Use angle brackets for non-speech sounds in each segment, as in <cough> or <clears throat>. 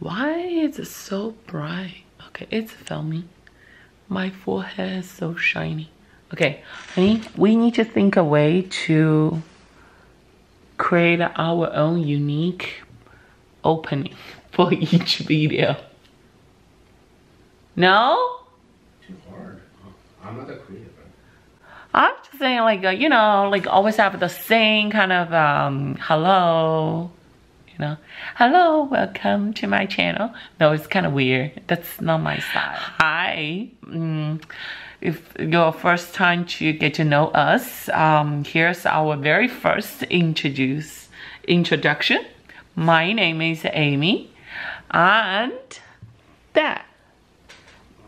Why is it so bright? Okay, it's filming. My forehead is so shiny. Okay, honey, we need to think a way to create our own unique opening <laughs> for each video. No? Too hard. I'm not that creative. I'm just saying like, uh, you know, like always have the same kind of um, hello, you know, hello, welcome to my channel. No, it's kind of weird. That's not my style. Hi. Mm, if your first time to get to know us, um, here's our very first introduce introduction. My name is Amy and that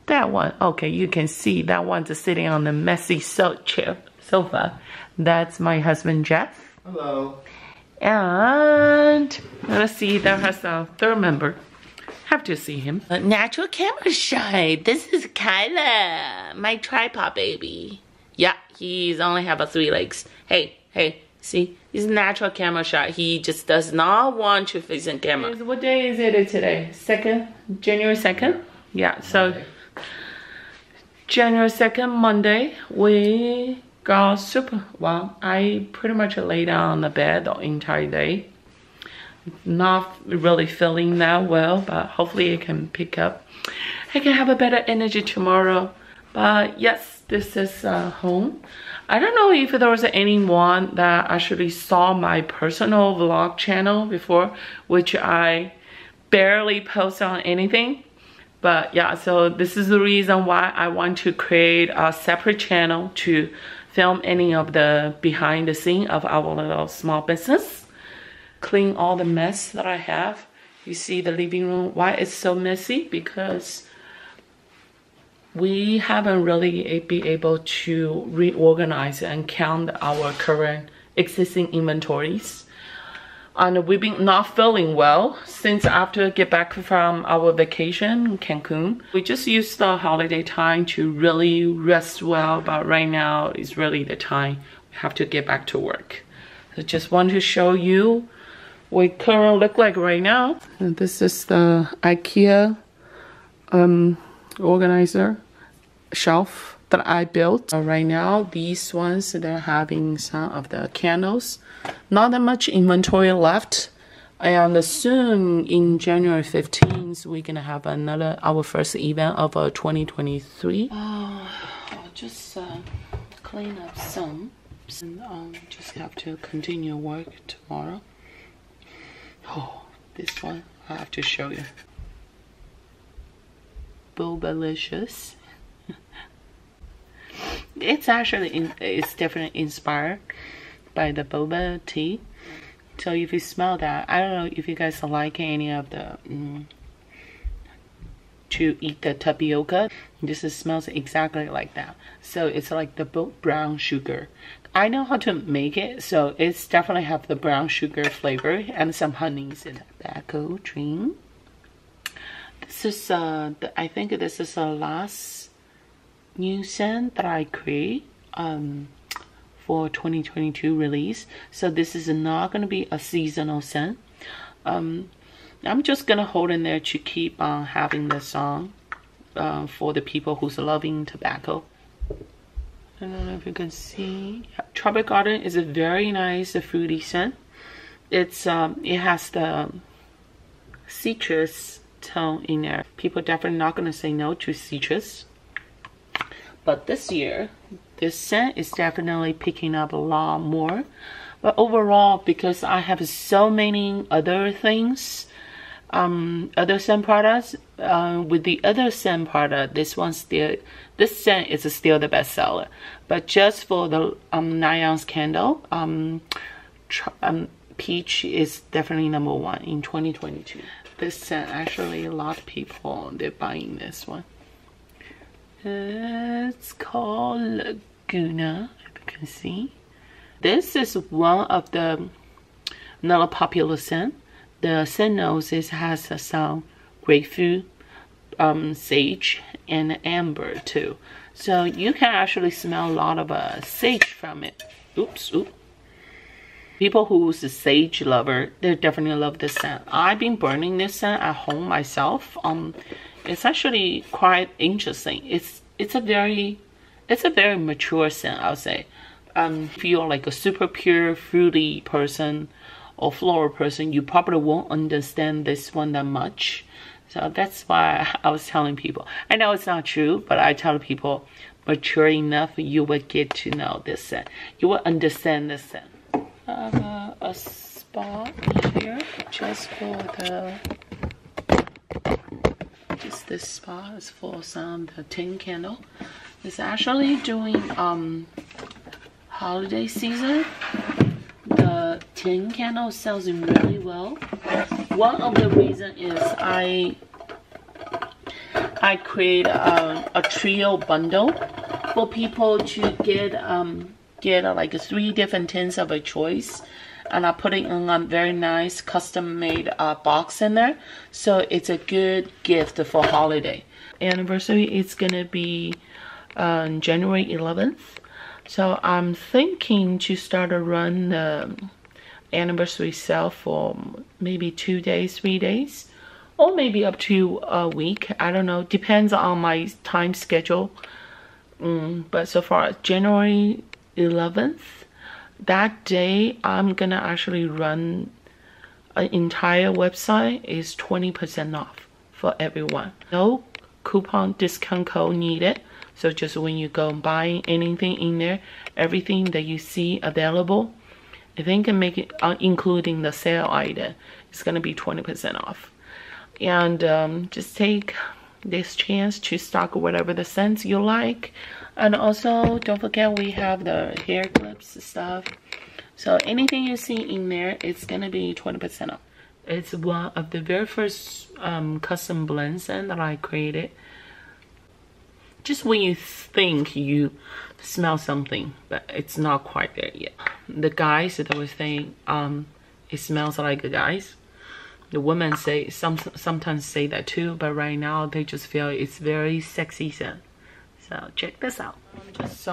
that one, okay, you can see that one's sitting on the messy so chair, sofa. That's my husband, Jeff. Hello. And let's see, there has a third member. Have to see him. Uh, natural camera shy. This is Kyler, my tripod baby. Yeah, he's only have a three legs. Hey, hey, see, he's natural camera shy. He just does not want to face in camera. What day is it today? Second, January second. Yeah, so. January 2nd, Monday, we got super, well, I pretty much lay down on the bed the entire day. Not really feeling that well, but hopefully it can pick up. I can have a better energy tomorrow. But yes, this is uh, home. I don't know if there was anyone that actually saw my personal vlog channel before, which I barely post on anything but yeah, so this is the reason why I want to create a separate channel to film any of the behind the scene of our little small business. Clean all the mess that I have. You see the living room, why it's so messy? Because we haven't really be able to reorganize and count our current existing inventories and we've been not feeling well since after get back from our vacation in Cancun. We just used the holiday time to really rest well, but right now is really the time we have to get back to work. So just want to show you what current look like right now. And this is the IKEA um, organizer shelf that I built. Uh, right now, these ones, they're having some of the candles. Not that much inventory left. And soon in January 15th, we're gonna have another, our first event of uh, 2023. Oh, I'll just uh, clean up some. And I um, just have to continue work tomorrow. Oh, this one I have to show you. Bobalicious <laughs> it's actually in, it's definitely inspired by the boba tea. So if you smell that, I don't know if you guys like any of the mm, to eat the tapioca. This smells exactly like that. So it's like the brown sugar. I know how to make it, so it's definitely have the brown sugar flavor and some honeys in tobacco dream. This is uh, the, I think this is the last new scent that I create um, for 2022 release. So this is not going to be a seasonal scent. Um, I'm just going to hold in there to keep on having this song uh, for the people who's loving tobacco. I don't know if you can see. Tropic Garden is a very nice fruity scent. It's um, It has the citrus tone in there. People definitely not going to say no to citrus. But this year, this scent is definitely picking up a lot more. But overall, because I have so many other things, um, other scent products, uh, with the other scent product, this one still, this scent is still the best seller. But just for the um, 9 ounce candle, um, um, peach is definitely number one in 2022. This scent, actually, a lot of people, they're buying this one. It's called Laguna, if you can see. This is one of the not popular scent. The scent nose is, has some grapefruit, um, sage, and amber too. So you can actually smell a lot of uh, sage from it. Oops, oops. people who's a sage lover, they definitely love this scent. I've been burning this scent at home myself. Um, it's actually quite interesting. It's it's a very it's a very mature scent, I'll say. Um, if you're like a super pure fruity person or floral person, you probably won't understand this one that much. So that's why <laughs> I was telling people. I know it's not true, but I tell people mature enough, you will get to know this scent. You will understand this scent. A, spot here just for the this spot is for some the tin candle. It's actually during um holiday season. The tin candle sells in really well. One of the reason is I I create a, a trio bundle for people to get um get uh, like three different tins of a choice and I put it in a very nice custom made uh, box in there. So it's a good gift for holiday. Anniversary it's gonna be uh, January 11th so I'm thinking to start a run the anniversary sale for maybe two days three days or maybe up to a week. I don't know. Depends on my time schedule. Mm, but so far January 11th that day i'm gonna actually run an entire website is 20% off for everyone. No coupon discount code needed. So just when you go buying anything in there everything that you see available if you can make it uh, including the sale item it's gonna be 20% off. And um, just take this chance to stock whatever the scents you like and also don't forget we have the hair clips stuff. So anything you see in there it's gonna be 20 percent off. It's one of the very first um, custom blends that i created. Just when you think you smell something but it's not quite there yet. The guys that was saying um it smells like a guys. The women say some sometimes say that too but right now they just feel it's very sexy scent so check this out. I'm just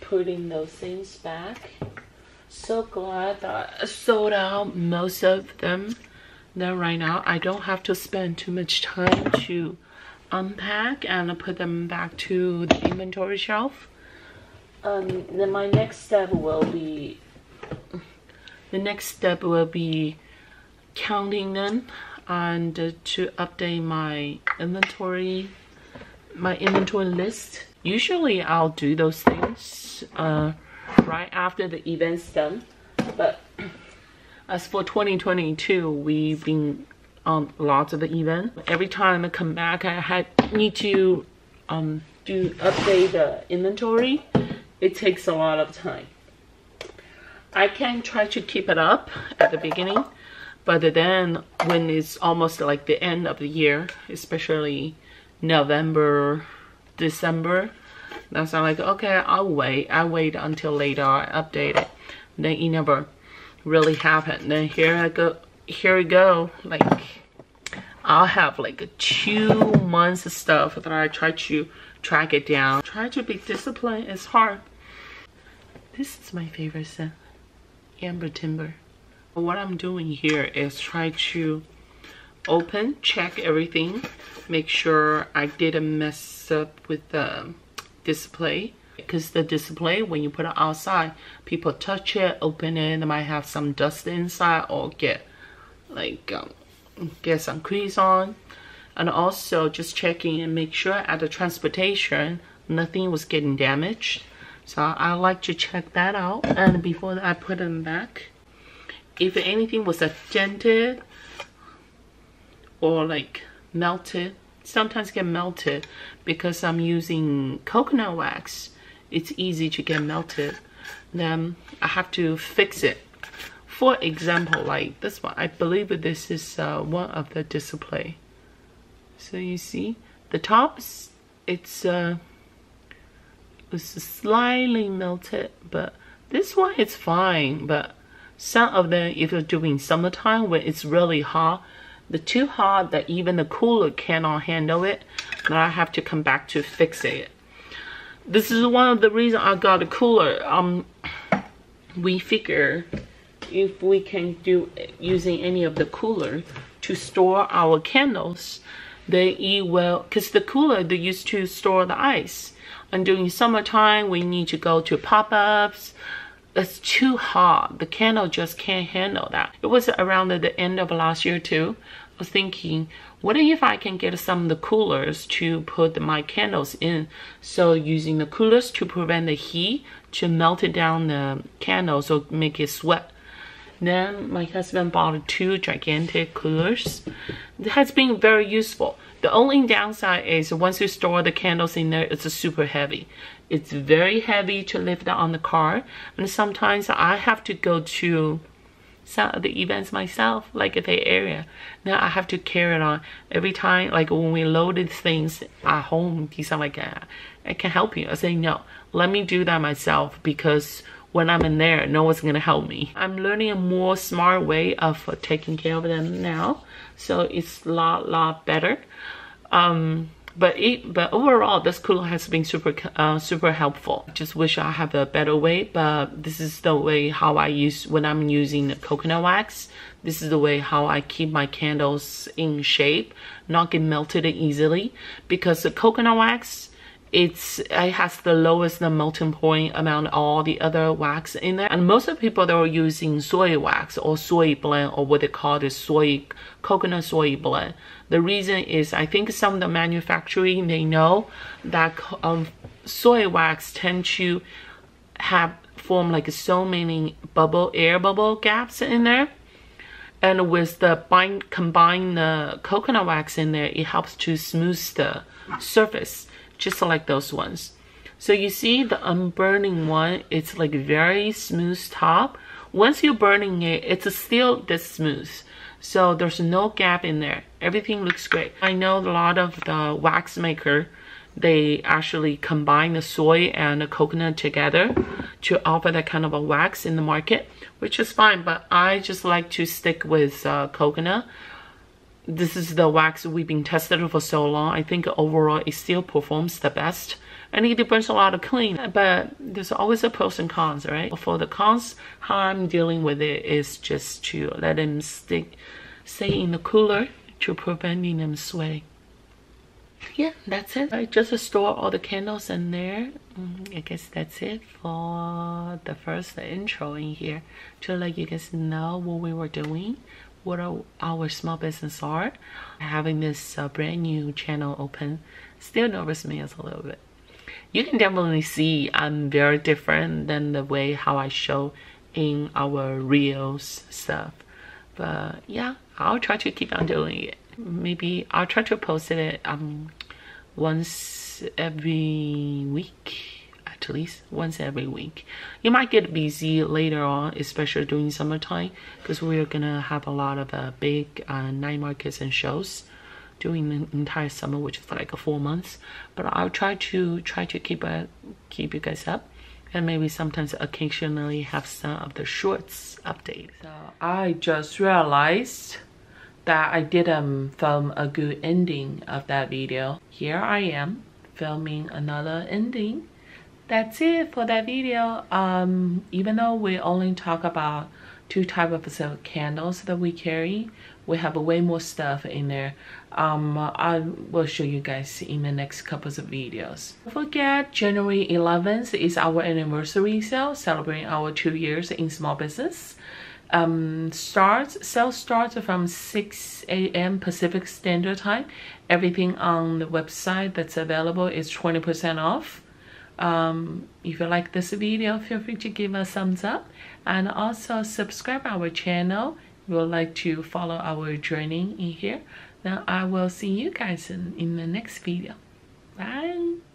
putting those things back. So glad that I sold out most of them. Now right now I don't have to spend too much time to unpack and put them back to the inventory shelf. Um, then my next step will be the next step will be counting them and to update my inventory my inventory list. Usually I'll do those things uh, right after the event's done. But <clears throat> as for 2022, we've been on lots of the event. Every time I come back, I had need to um, do update the inventory. It takes a lot of time. I can try to keep it up at the beginning, but then when it's almost like the end of the year, especially November, December. That's I'm like, okay, I'll wait. I wait until later. I update it. Then it never really happened. Then here I go. Here we go. Like, I'll have like two months of stuff that I try to track it down. Try to be disciplined. It's hard. This is my favorite scent. Amber Timber. What I'm doing here is try to open, check everything, make sure I didn't mess up with the display. Because the display, when you put it outside, people touch it, open it, they might have some dust inside or get like um, get some crease on. And also just checking and make sure at the transportation, nothing was getting damaged. So I like to check that out. And before I put them back, if anything was dented or like melted. Sometimes get melted because I'm using coconut wax. It's easy to get melted. Then I have to fix it. For example like this one I believe this is uh, one of the display. So you see the tops it's uh it's slightly melted but this one is fine. But some of them if you're doing summertime when it's really hot the too hot that even the cooler cannot handle it and I have to come back to fix it this is one of the reasons I got a cooler um we figure if we can do using any of the cooler to store our candles, they it will, because the cooler they used to store the ice. And during summertime, we need to go to pop-ups. It's too hot. The candle just can't handle that. It was around the end of last year too. I was thinking, what if I can get some of the coolers to put my candles in? So using the coolers to prevent the heat to melt it down the candles or make it sweat. Then my husband bought two gigantic coolers. It has been very useful. The only downside is once you store the candles in there, it's super heavy. It's very heavy to lift on the car. And sometimes I have to go to some of the events myself, like at the area. Now I have to carry it on every time, like when we loaded things at home, something like. I can help you. I say, no, let me do that myself because when I'm in there, no one's gonna help me. I'm learning a more smart way of taking care of them now. So it's a lot, lot better. Um, but it, but overall, this cooler has been super, uh, super helpful. Just wish I have a better way, but this is the way how I use when I'm using coconut wax. This is the way how I keep my candles in shape, not get melted easily, because the coconut wax it's it has the lowest the melting point among all the other wax in there. And most of the people they are using soy wax or soy blend or what they call the soy coconut soy blend. The reason is i think some of the manufacturing they know that um, soy wax tend to have form like so many bubble air bubble gaps in there. And with the bind combine the coconut wax in there it helps to smooth the surface just like those ones. So you see the unburning one, it's like very smooth top. Once you're burning it, it's still this smooth. So there's no gap in there. Everything looks great. I know a lot of the wax maker, they actually combine the soy and the coconut together to offer that kind of a wax in the market, which is fine. But I just like to stick with uh, coconut this is the wax we've been tested for so long. I think overall it still performs the best. And it depends a lot of clean, but there's always a pros and cons, right? For the cons, how I'm dealing with it is just to let them stick, stay in the cooler to preventing them sweating. Yeah, that's it. I just store all the candles in there. Mm, I guess that's it for the first intro in here to let you guys know what we were doing what our small business are. Having this uh, brand new channel open still nervous me a little bit. You can definitely see I'm very different than the way how I show in our reels stuff. But yeah, I'll try to keep on doing it. Maybe I'll try to post it um once every week at least once every week. You might get busy later on, especially during summertime, because we're gonna have a lot of uh, big uh, night markets and shows during the entire summer, which is like four months. But I'll try to try to keep uh, keep you guys up, and maybe sometimes occasionally have some of the shorts updates. So I just realized that I didn't film a good ending of that video. Here I am filming another ending that's it for that video. Um even though we only talk about two types of candles that we carry we have way more stuff in there. Um i will show you guys in the next couple of videos. Don't forget january 11th is our anniversary sale celebrating our two years in small business. Um starts sale starts from 6 a.m pacific standard time. Everything on the website that's available is 20 percent off um, if you like this video, feel free to give a thumbs up and also subscribe our channel. If you would like to follow our journey in here, then I will see you guys in, in the next video. Bye.